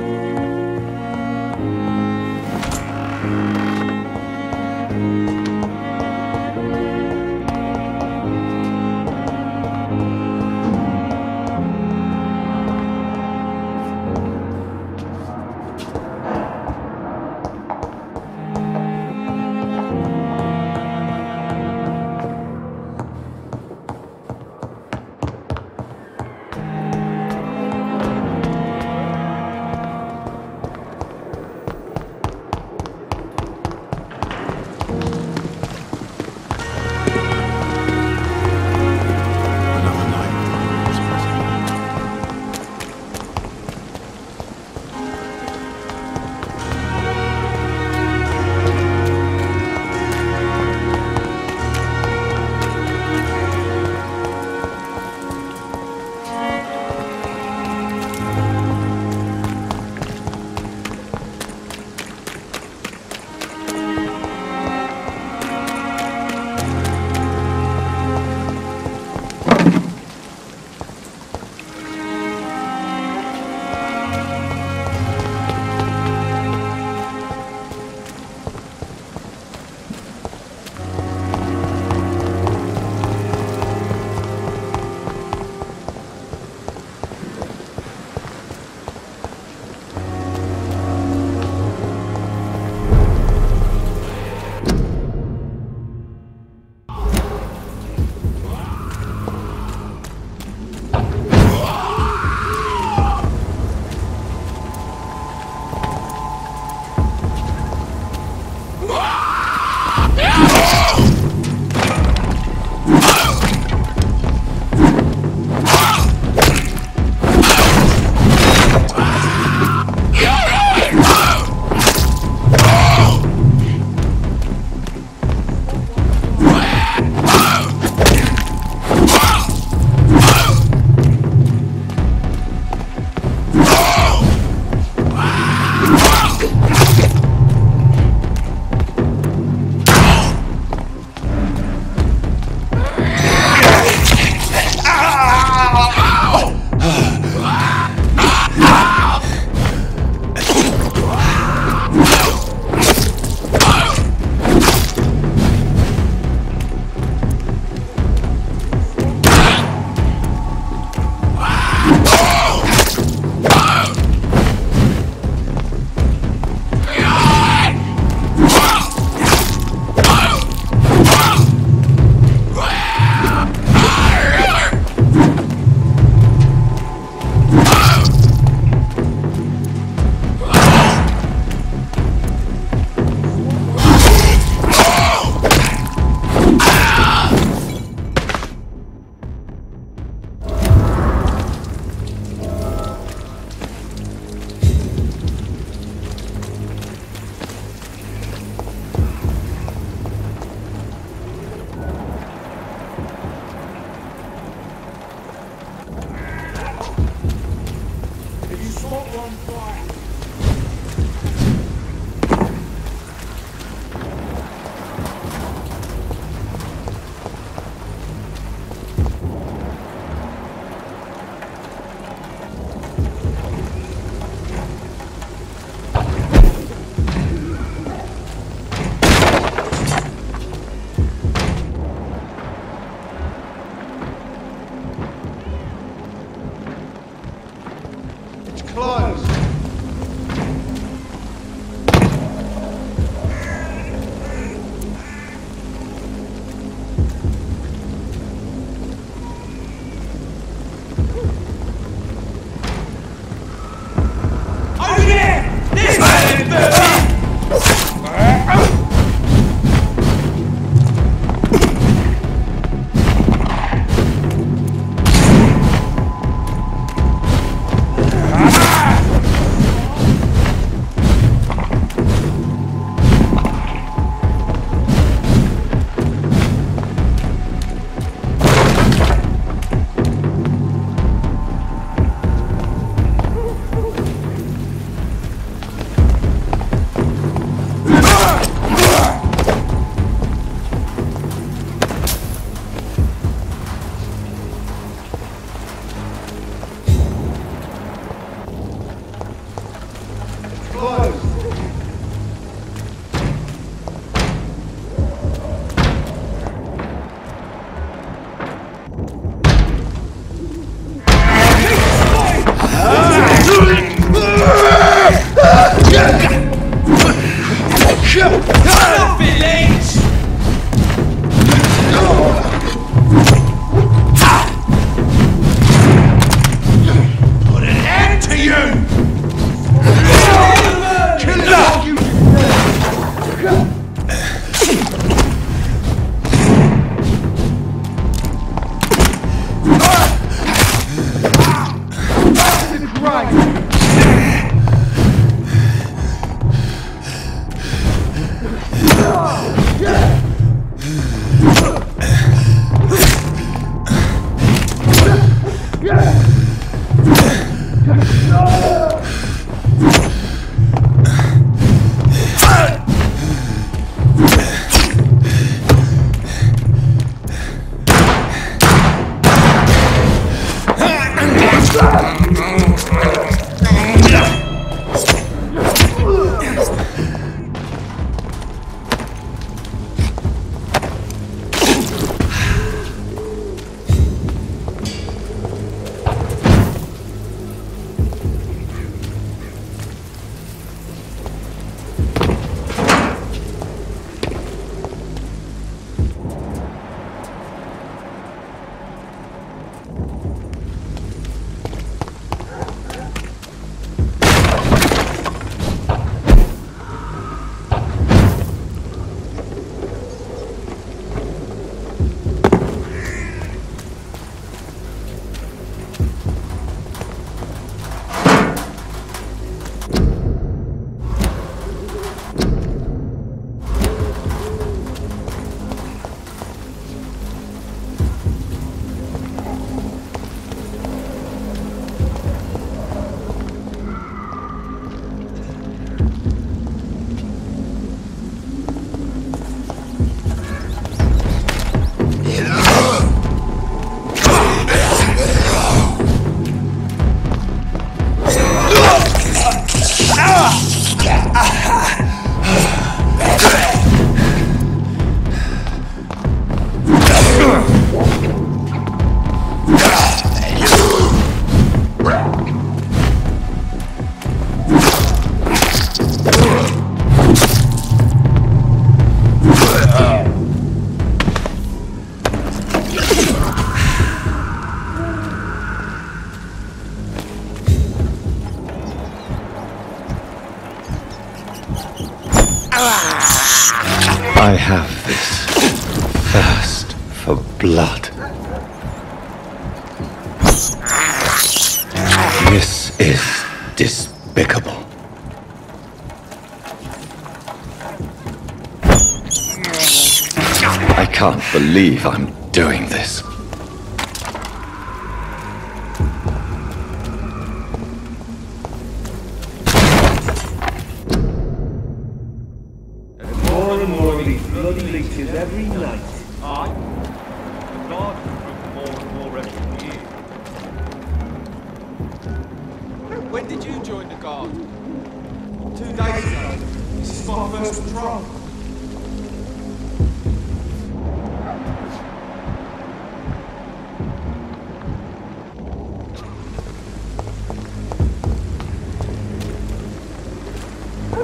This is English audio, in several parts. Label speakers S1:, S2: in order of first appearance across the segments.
S1: Another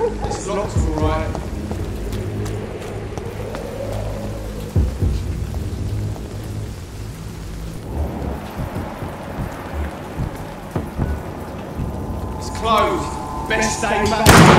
S2: This
S3: lock's alright. It's closed. Best stay back.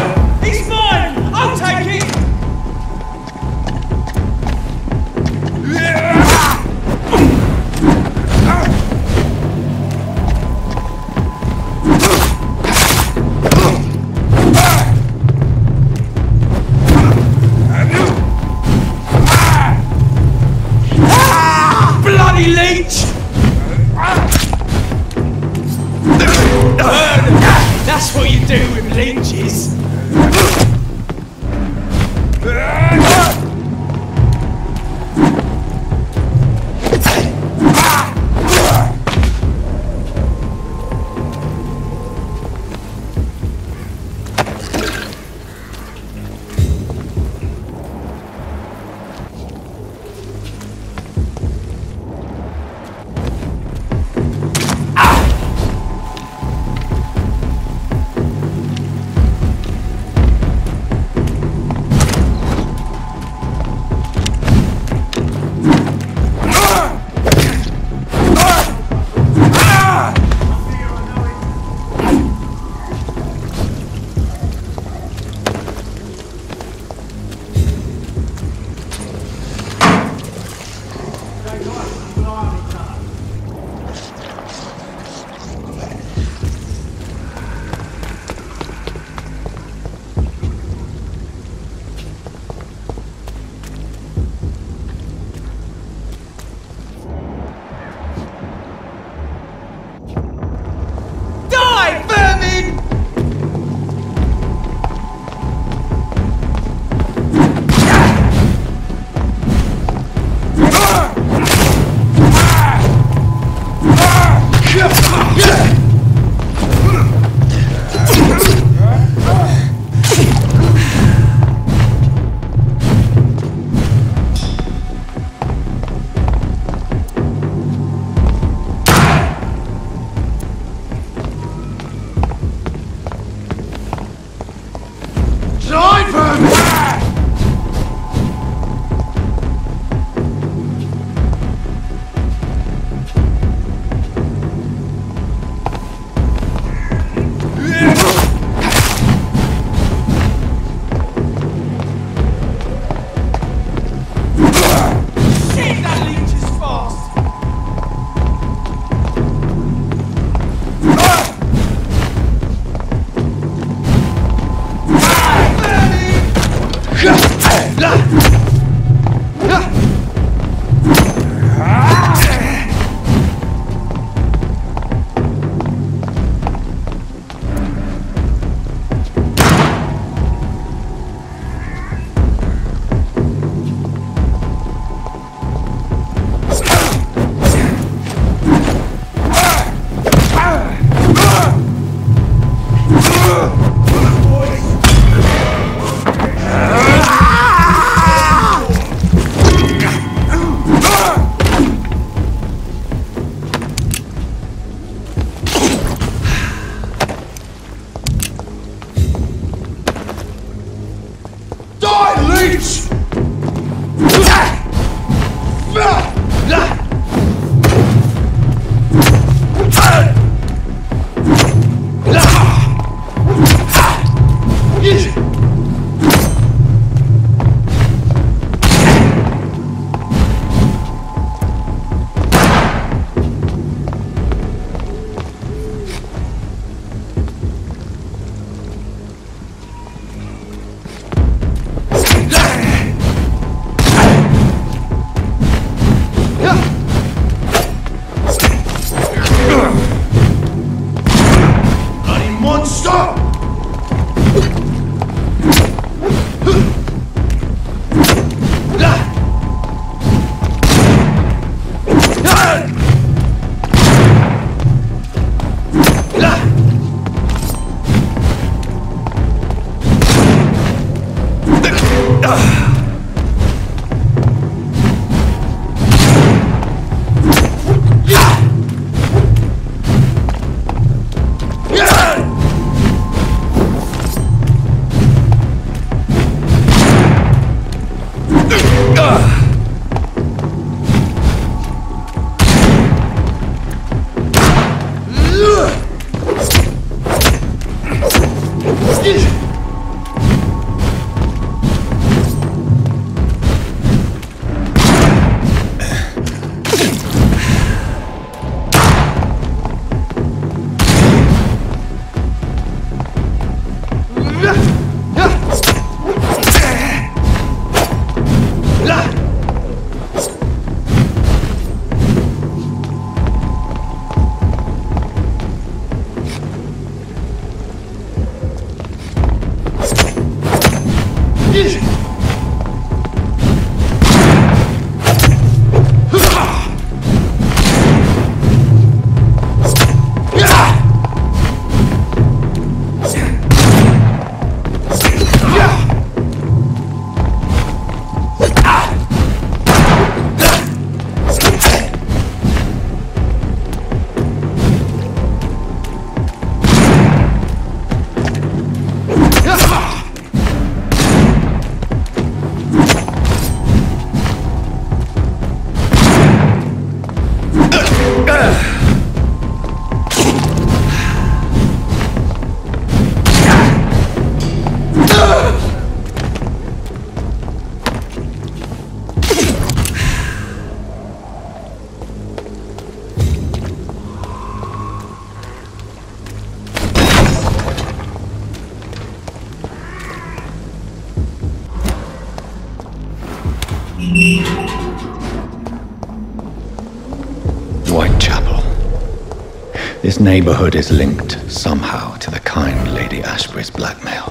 S4: Neighborhood is linked somehow to the kind Lady Ashbury's blackmail.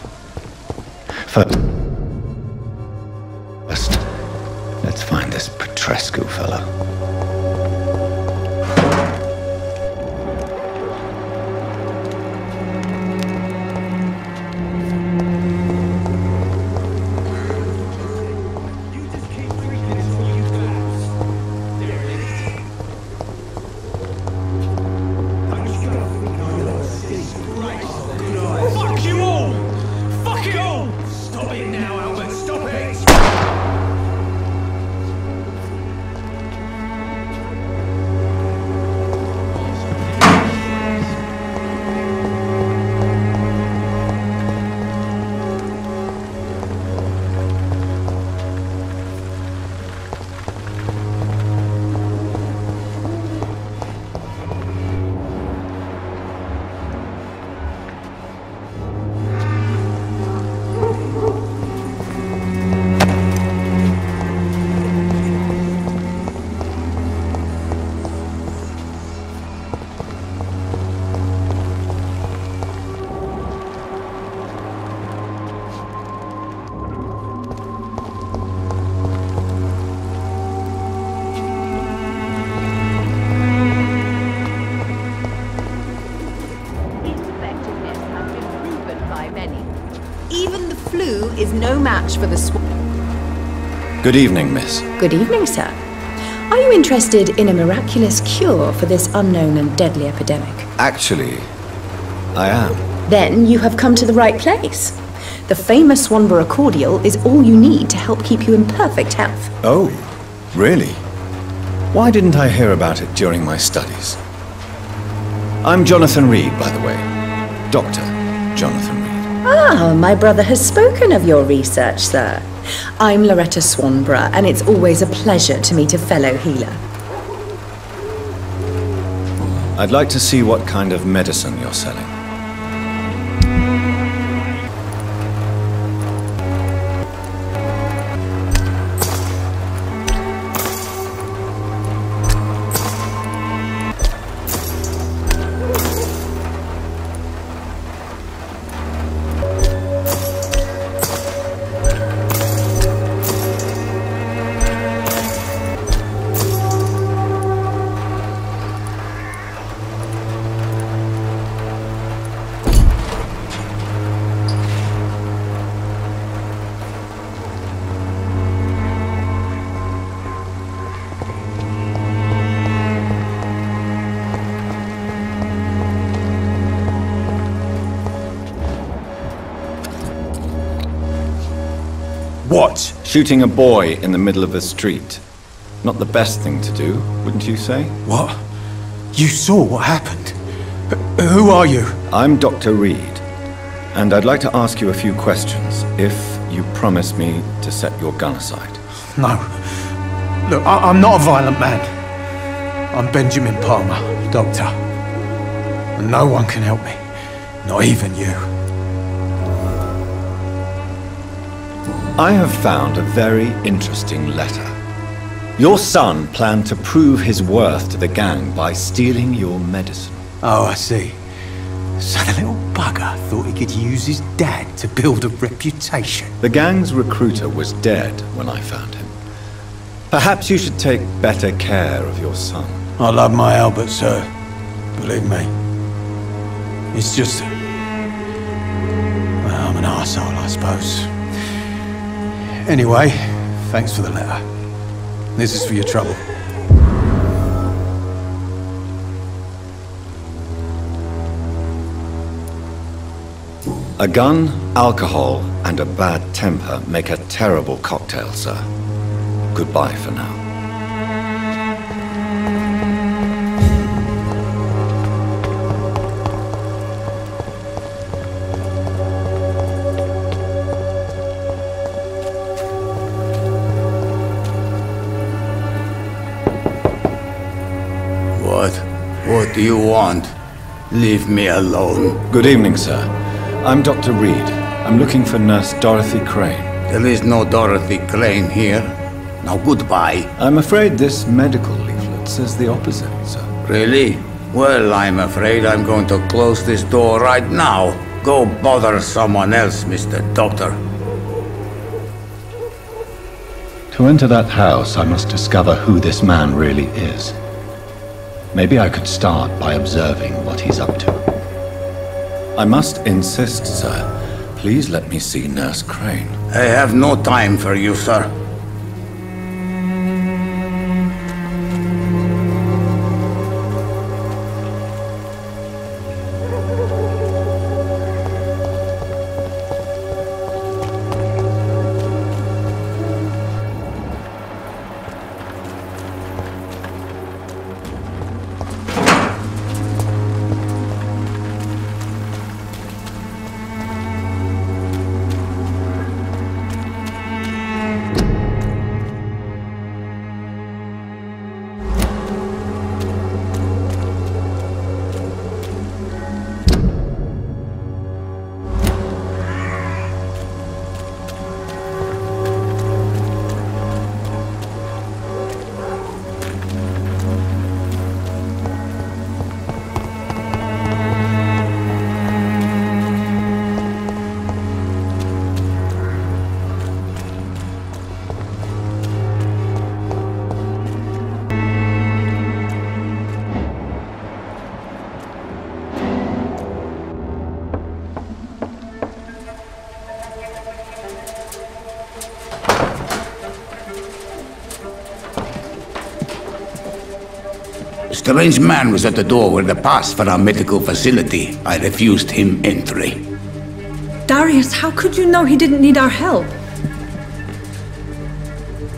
S4: First,
S5: match for the sw-
S4: Good evening, miss.
S6: Good evening, sir. Are you interested in a miraculous cure for this unknown and deadly epidemic?
S4: Actually, I am.
S6: Then you have come to the right place. The famous Swanborough cordial is all you need to help keep you in perfect health.
S4: Oh, really? Why didn't I hear about it during my studies? I'm Jonathan Reed, by the way. Dr. Jonathan Reed.
S6: Ah, my brother has spoken of your research, sir. I'm Loretta Swanborough, and it's always a pleasure to meet a fellow healer.
S4: I'd like to see what kind of medicine you're selling. Shooting a boy in the middle of the street. Not the best thing to do, wouldn't you say?
S3: What? You saw what happened? Wh- Who are you?
S4: I'm Dr. Reed, and I'd like to ask you a few questions if you promise me to set your gun aside.
S3: No. Look, I- I'm not a violent man. I'm Benjamin Palmer, doctor. And no one can help me. Not even you.
S4: I have found a very interesting letter. Your son planned to prove his worth to the gang by stealing your medicine.
S3: Oh, I see. So the little bugger thought he could use his dad to build a reputation.
S4: The gang's recruiter was dead when I found him. Perhaps you should take better care of your son.
S3: I love my Albert, sir. Believe me. It's just... Well, I'm an arsehole, I suppose. Anyway, thanks for the letter. This is for your trouble.
S4: A gun, alcohol, and a bad temper make a terrible cocktail, sir. Goodbye for now.
S7: What do you want? Leave me alone.
S4: Good evening, sir. I'm Dr. Reed. I'm looking for Nurse Dorothy Crane.
S7: There is no Dorothy Crane here. Now goodbye.
S4: I'm afraid this medical leaflet says the opposite, sir.
S7: Really? Well, I'm afraid I'm going to close this door right now. Go bother someone else, Mr. Doctor.
S4: To enter that house, I must discover who this man really is. Maybe I could start by observing what he's up to. I must insist, sir. Please let me see Nurse Crane.
S7: I have no time for you, sir. Strange man was at the door with a pass for our medical facility. I refused him entry.
S8: Darius, how could you know he didn't need our help?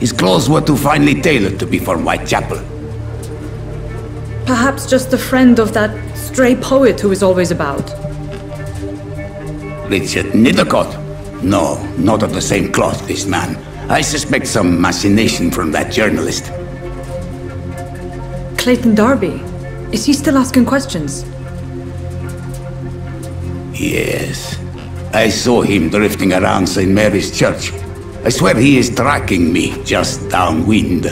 S7: His clothes were too finely tailored to be from Whitechapel.
S8: Perhaps just a friend of that stray poet who is always about.
S7: Richard Nithercott? No, not of the same cloth, this man. I suspect some machination from that journalist.
S8: Clayton Darby. Is he still asking questions?
S7: Yes. I saw him drifting around St. Mary's Church. I swear he is tracking me just downwind.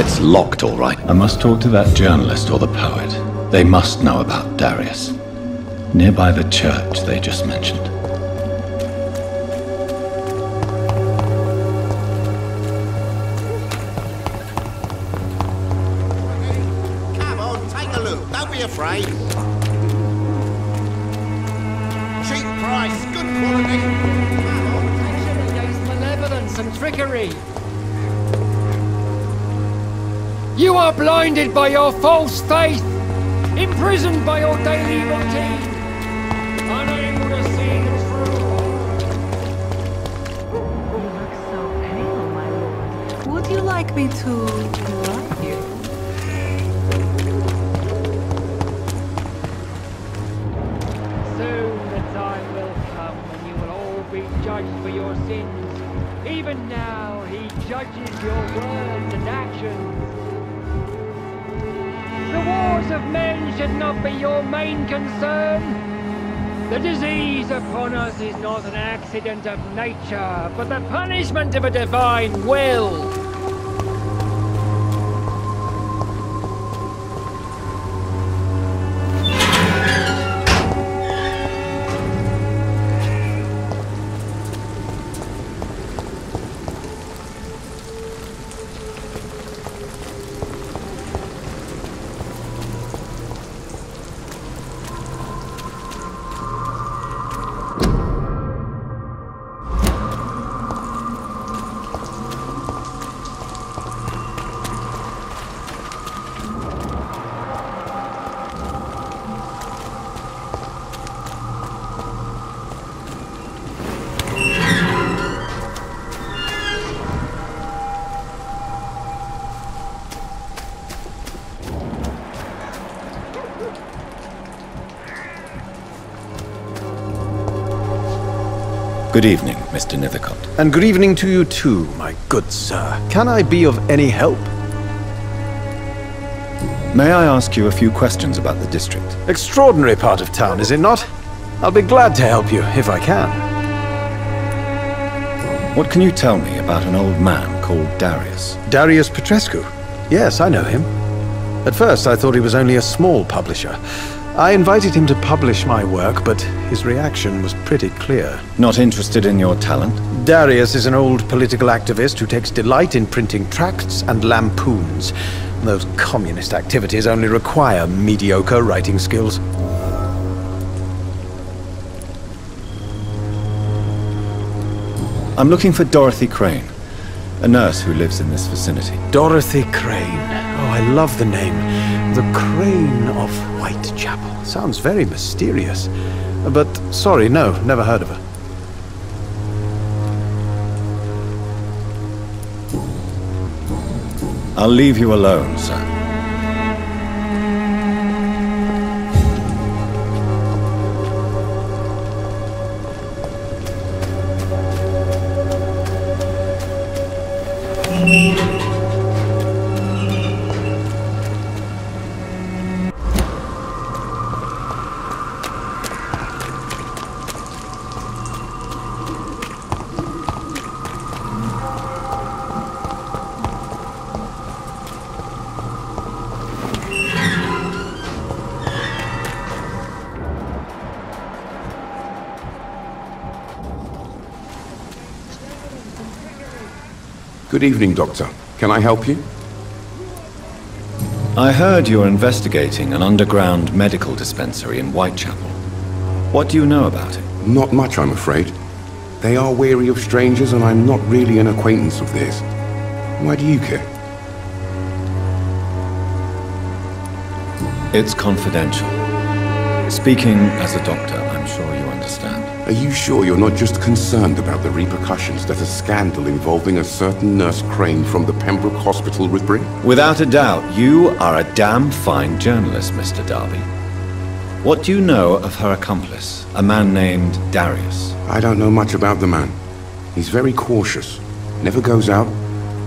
S4: It's locked, all right. I must talk to that journalist or the poet. They must know about Darius. Nearby the church they just mentioned.
S9: afraid. Cheap price, good quality. Protection
S10: against malevolence and trickery. You are blinded by your false faith, imprisoned by your daily routine.
S8: Unable to
S10: see the truth. You look so pale, my lord. Would you like me to... Even now, he judges your words and actions. The wars of men should not be your main concern. The disease upon us is not an accident of nature, but the punishment of a divine will.
S4: Good evening, Mr. Nithercott.
S3: And good evening to you too, my good sir. Can I be of any help?
S4: May I ask you a few questions about the district?
S3: Extraordinary part of town, is it not? I'll be glad to help you, if I can.
S4: What can you tell me about an old man called Darius?
S3: Darius Petrescu? Yes, I know him. At first, I thought he was only a small publisher. I invited him to publish my work, but his reaction was pretty clear.
S4: Not interested in your talent?
S3: Darius is an old political activist who takes delight in printing tracts and lampoons. Those communist activities only require mediocre writing skills.
S4: I'm looking for Dorothy Crane, a nurse who lives in this vicinity.
S3: Dorothy Crane. I love the name. The Crane of Whitechapel. Sounds very mysterious. But sorry, no, never heard of her.
S4: I'll leave you alone, sir.
S1: Good evening, Doctor. Can I help you?
S4: I heard you're investigating an underground medical dispensary in Whitechapel. What do you know about it?
S1: Not much, I'm afraid. They are wary of strangers, and I'm not really an acquaintance of theirs. Why do you care?
S4: It's confidential. Speaking as a doctor,
S1: Are you sure you're not just concerned about the repercussions that a scandal involving a certain Nurse Crane from the Pembroke Hospital would bring?
S4: Without a doubt, you are a damn fine journalist, Mr. Darby. What do you know of her accomplice, a man named Darius?
S1: I don't know much about the man. He's very cautious. Never goes out.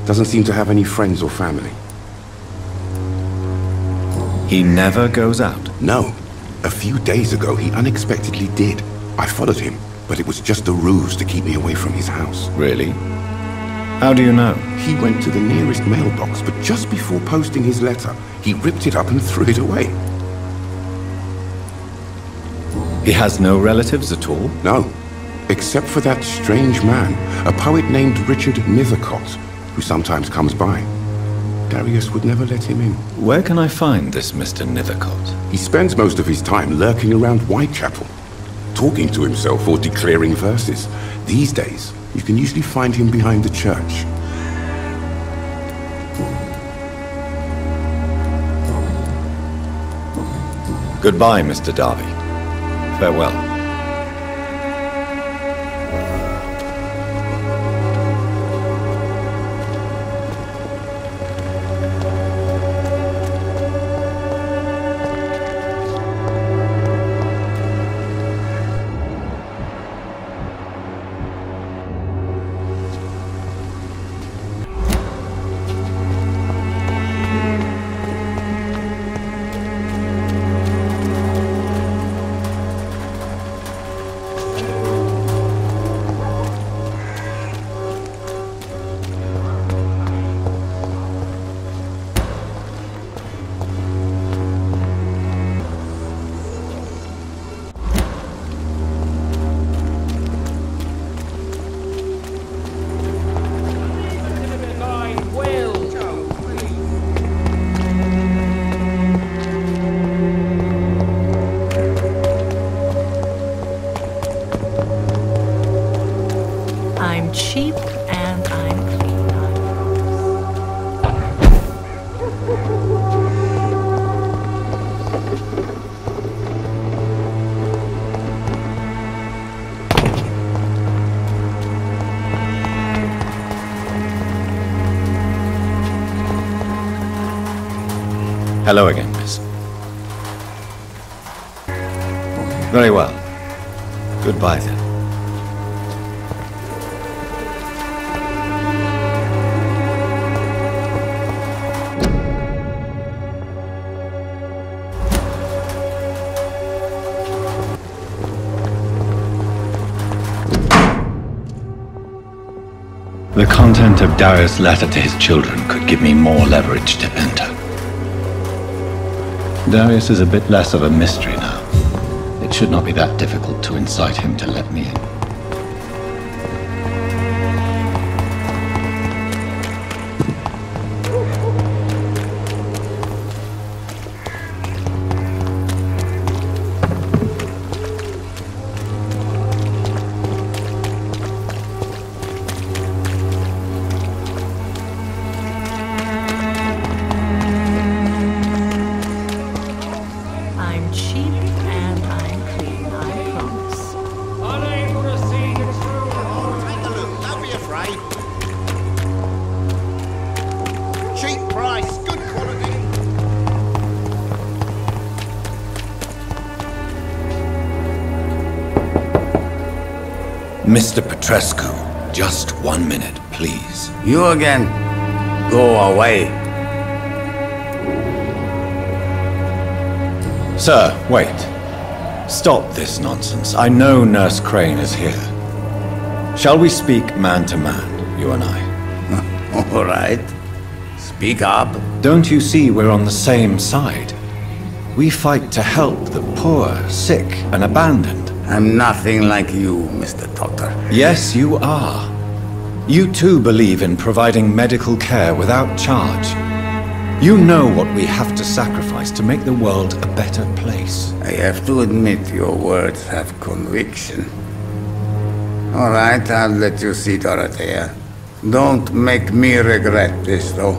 S1: Doesn't seem to have any friends or family.
S4: He never goes out?
S1: No. A few days ago, he unexpectedly did. I followed him, but it was just a ruse to keep me away from his house.
S4: Really? How do you know?
S1: He went to the nearest mailbox, but just before posting his letter, he ripped it up and threw it away.
S4: He has no relatives at all?
S1: No. Except for that strange man, a poet named Richard Nithercott, who sometimes comes by. Darius would never let him in.
S4: Where can I find this Mr. Nithercott?
S1: He spends most of his time lurking around Whitechapel, talking to himself or declaring verses. These days, you can usually find him behind the church.
S4: Goodbye, Mr. Darby. Farewell. Hello again, miss. Very well. Goodbye then. The content of Darius' letter to his children could give me more leverage to enter. Darius is a bit less of a mystery now. It should not be that difficult to incite him to let me in. Mr. Petrescu, just one minute, please.
S7: You again? Go away.
S4: Sir, wait. Stop this nonsense. I know Nurse Crane is here. Shall we speak man to man, you and I?
S7: All right. Speak up.
S4: Don't you see we're on the same side? We fight to help the poor, sick, and abandoned.
S7: I'm nothing like you, Mr. Doctor.
S4: Yes, you are. You too believe in providing medical care without charge. You know what we have to sacrifice to make the world a better place.
S7: I have to admit your words have conviction. All right, I'll let you see Dorothea. Don't make me regret this, though.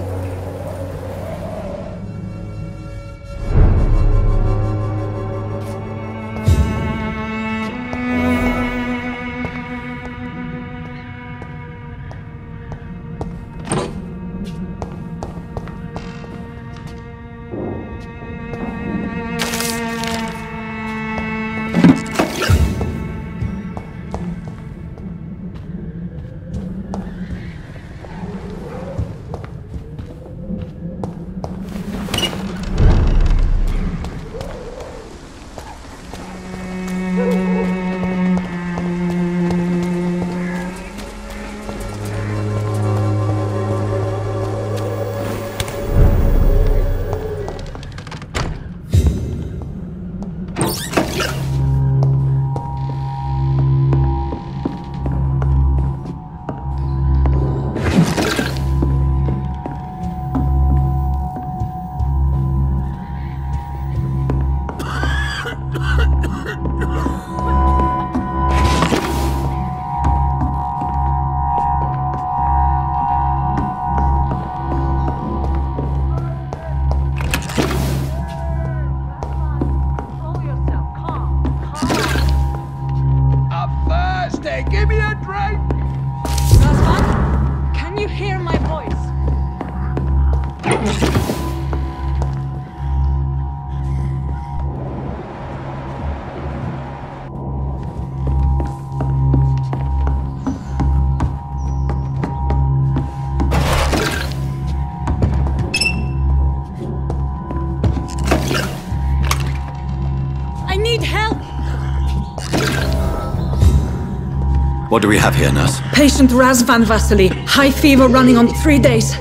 S4: Do we have here, nurse?
S8: Patient Razvan Vasily, high fever running on three days.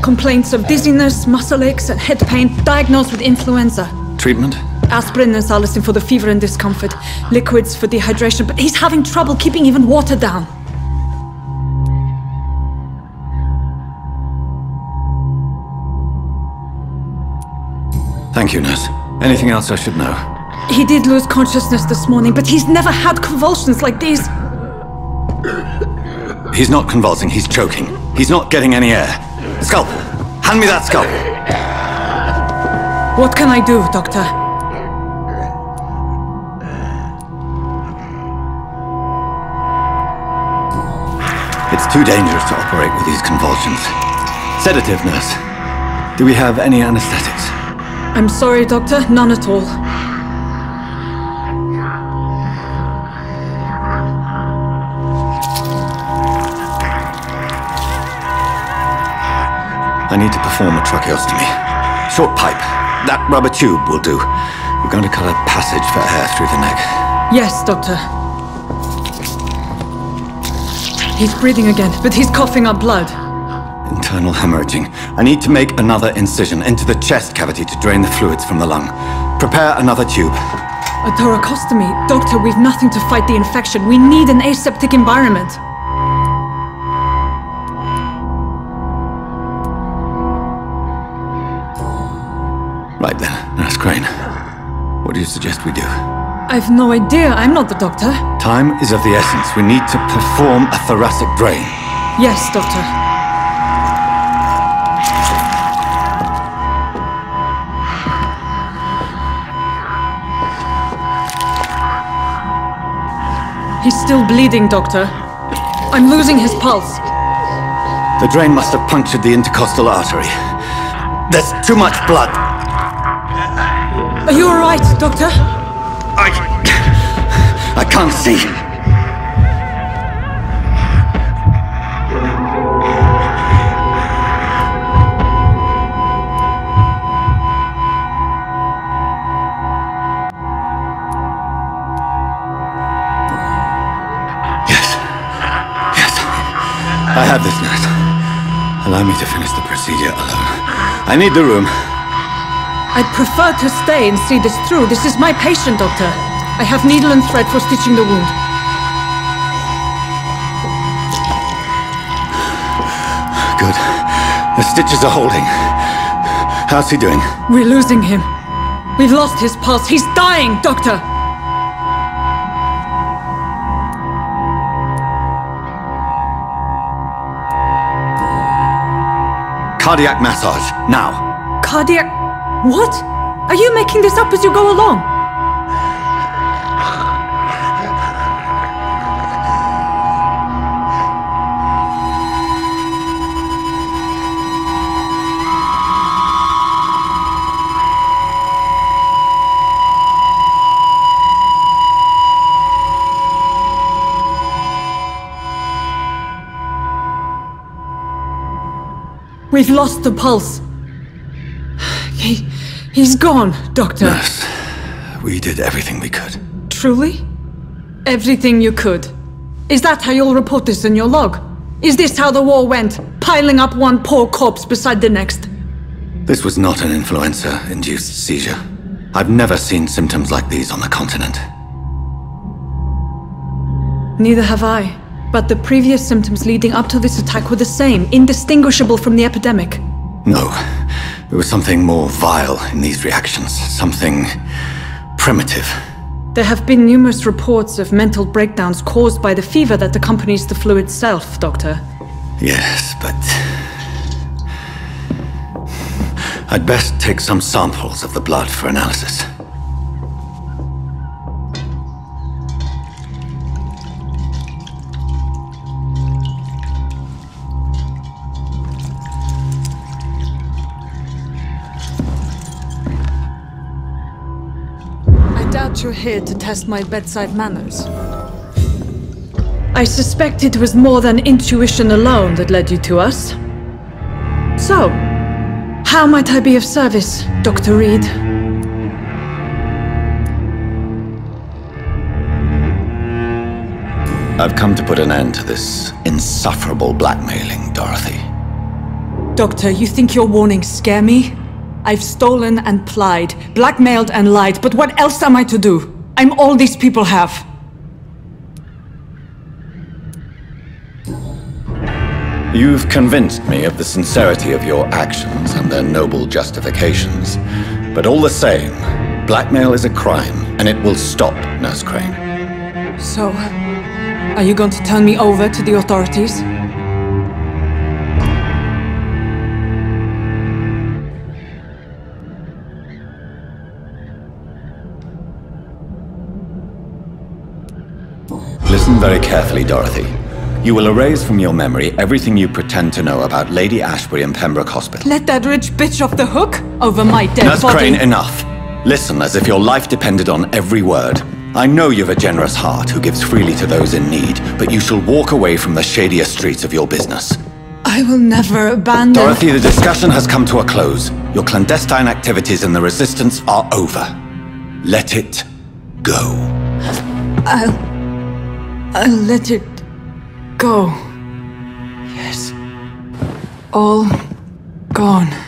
S8: Complaints of dizziness, muscle aches, and head pain, diagnosed with influenza.
S4: Treatment?
S8: Aspirin and salicin for the fever and discomfort, liquids for dehydration, but he's having trouble keeping even water down.
S4: Thank you, nurse. Anything else I should know?
S8: He did lose consciousness this morning, but he's never had convulsions like these.
S4: He's not convulsing, he's choking. He's not getting any air. Scalpel! Hand me that scalpel!
S8: What can I do, Doctor?
S4: It's too dangerous to operate with these convulsions. Sedative, nurse. Do we have any anesthetics?
S8: I'm sorry, Doctor, none at all.
S4: I need to perform a tracheostomy. Short pipe. That rubber tube will do. We're going to cut a passage for air through the neck.
S8: Yes, Doctor. He's breathing again, but he's coughing up blood.
S4: Internal hemorrhaging. I need to make another incision into the chest cavity to drain the fluids from the lung. Prepare another tube.
S8: A thoracostomy. Doctor, we've nothing to fight the infection. We need an aseptic environment.
S4: You suggest we do?
S8: I've no idea. I'm not the doctor.
S4: Time is of the essence. We need to perform a thoracic drain.
S8: Yes, Doctor. He's still bleeding, Doctor. I'm losing his pulse.
S4: The drain must have punctured the intercostal artery. There's too much blood.
S8: Are you alright, Doctor?
S4: I... I can't see. Yes. Yes. I have this, nurse. Allow me to finish the procedure alone. I need the room.
S8: I'd prefer to stay and see this through. This is my patient, Doctor. I have needle and thread for stitching the wound.
S4: Good. The stitches are holding. How's he doing?
S8: We're losing him. We've lost his pulse. He's dying, Doctor!
S4: Cardiac massage, now.
S8: Cardiac. What? Are you making this up as you go along? We've lost the pulse. He. He's gone, Doctor.
S4: Nurse, we did everything we could.
S8: Truly? Everything you could. Is that how you'll report this in your log? Is this how the war went? Piling up one poor corpse beside the next?
S4: This was not an influenza-induced seizure. I've never seen symptoms like these on the continent.
S8: Neither have I. But the previous symptoms leading up to this attack were the same, indistinguishable from the epidemic.
S4: No. There was something more vile in these reactions. Something... primitive.
S8: There have been numerous reports of mental breakdowns caused by the fever that accompanies the flu itself, Doctor.
S4: Yes, but... I'd best take some samples of the blood for analysis.
S8: Doubt you're here to test my bedside manners. I suspect it was more than intuition alone that led you to us. So, how might I be of service, Dr. Reid?
S4: I've come to put an end to this insufferable blackmailing, Dorothy.
S8: Doctor, you think your warnings scare me? I've stolen and plied, blackmailed and lied, but what else am I to do? I'm all these people have.
S4: You've convinced me of the sincerity of your actions and their noble justifications. But all the same, blackmail is a crime, and it will stop, Nurse Crane.
S8: So, are you going to turn me over to the authorities?
S4: Very carefully, Dorothy. You will erase from your memory everything you pretend to know about Lady Ashbury and Pembroke Hospital.
S8: Let that rich bitch off the hook over my dead
S4: Nurse
S8: body.
S4: Crane, enough. Listen as if your life depended on every word. I know you've a generous heart who gives freely to those in need, but you shall walk away from the shadier streets of your business.
S8: I will never abandon.
S4: Dorothy, the discussion has come to a close. Your clandestine activities in the Resistance are over. Let it go.
S8: I'll. I'll let it go. Yes. All gone.